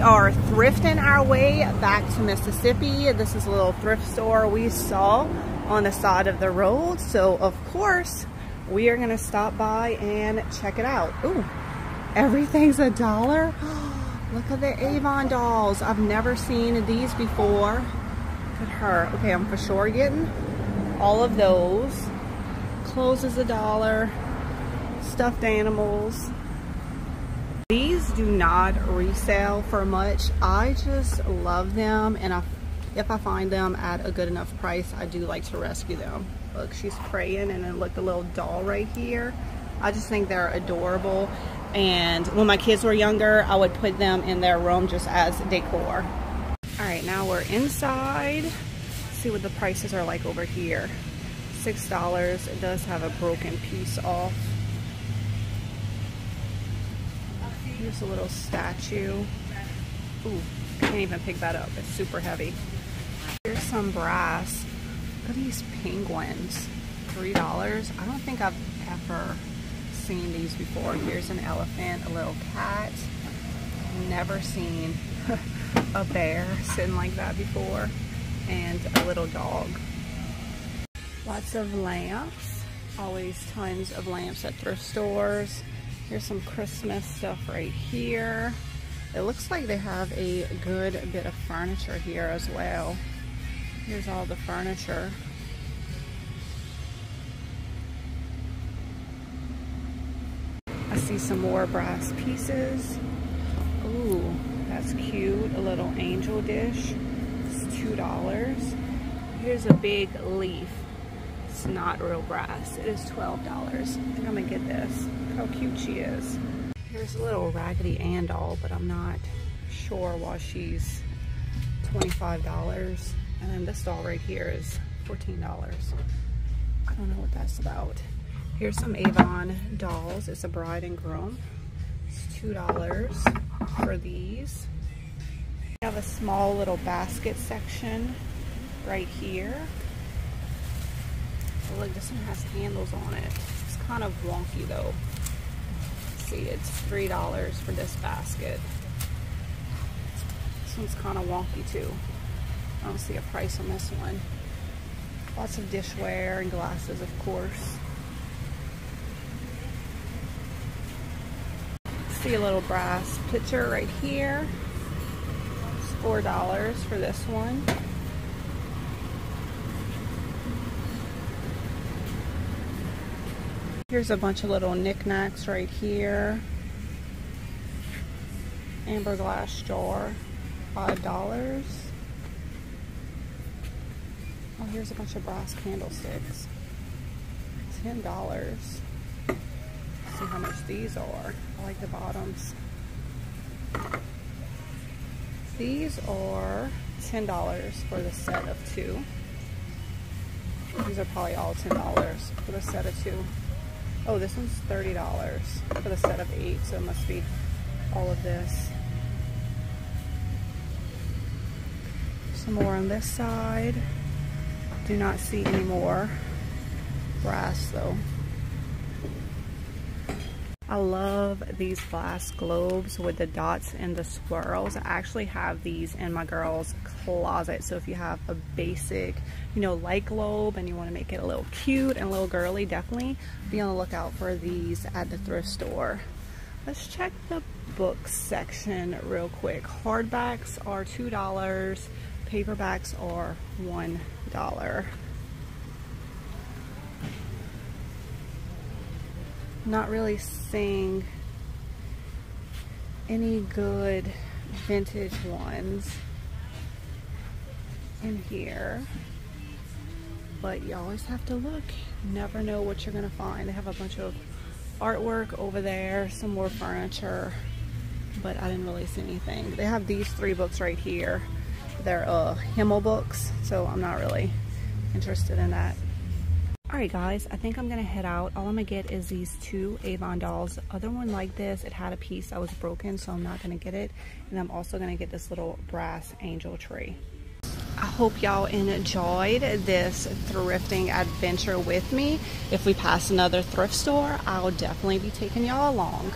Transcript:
we are thrifting our way back to Mississippi. This is a little thrift store we saw on the side of the road. So of course, we are gonna stop by and check it out. Ooh, everything's a dollar. Look at the Avon dolls. I've never seen these before. Look at her. Okay, I'm for sure getting all of those. Clothes is a dollar. Stuffed animals. Do not resell for much. I just love them and I, if I find them at a good enough price, I do like to rescue them. Look, she's praying and then look, the little doll right here. I just think they're adorable. And when my kids were younger, I would put them in their room just as decor. All right, now we're inside. Let's see what the prices are like over here. $6. It does have a broken piece off. Here's a little statue. Ooh, I can't even pick that up. It's super heavy. Here's some brass. Look at these penguins. $3. I don't think I've ever seen these before. Here's an elephant, a little cat. Never seen a bear sitting like that before. And a little dog. Lots of lamps. Always tons of lamps at thrift stores. Here's some Christmas stuff right here. It looks like they have a good bit of furniture here as well. Here's all the furniture. I see some more brass pieces. Ooh, that's cute. A little angel dish. It's $2. Here's a big leaf. It's not real brass. It is $12. I think I'm gonna get this. How cute she is. Here's a little Raggedy Ann doll, but I'm not sure why she's $25. And then this doll right here is $14. I don't know what that's about. Here's some Avon dolls. It's a bride and groom. It's $2 for these. We have a small little basket section right here. Oh, look, this one has handles on it. It's kind of wonky though. Let's see, it's $3 for this basket. This one's kind of wonky too. I don't see a price on this one. Lots of dishware and glasses, of course. See a little brass pitcher right here. It's $4 for this one. Here's a bunch of little knickknacks right here. Amber glass jar, $5. Oh, here's a bunch of brass candlesticks. $10. See how much these are. I like the bottoms. These are $10 for the set of two. These are probably all $10 for the set of two. Oh, this one's $30 for the set of eight, so it must be all of this. Some more on this side. Do not see any more brass though. I love these glass globes with the dots and the swirls. I actually have these in my girl's closet. So if you have a basic, you know, light globe and you want to make it a little cute and a little girly, definitely be on the lookout for these at the thrift store. Let's check the books section real quick. Hardbacks are $2. Paperbacks are $1. Not really seeing any good vintage ones in here. But you always have to look. Never know what you're gonna find. They have a bunch of artwork over there some more furniture but I didn't really see anything. They have these three books right here. They're uh Hummel books so I'm not really interested in that Alright guys, I think I'm going to head out. All I'm going to get is these two Avon dolls. Other one like this, it had a piece that was broken, so I'm not going to get it. And I'm also going to get this little brass angel tree. I hope y'all enjoyed this thrifting adventure with me. If we pass another thrift store, I'll definitely be taking y'all along.